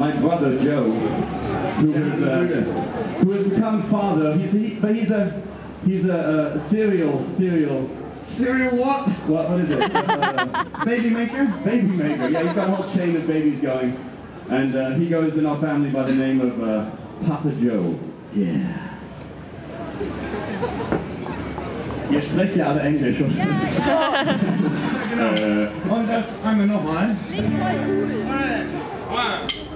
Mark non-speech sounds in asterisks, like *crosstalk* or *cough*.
my brother Joe, who has, uh, who has become father. He's, he, but he's a he's a, a serial serial Cereal what? what what is it? *laughs* Uh, Baby maker? baby maker. Yeah, he's got a whole chain of babies going, and uh, he goes in our family by the name of uh, Papa Joe. Yeah. Ihr sprecht ja alle Englisch, oder? Genau. Und das einmal nochmal. One,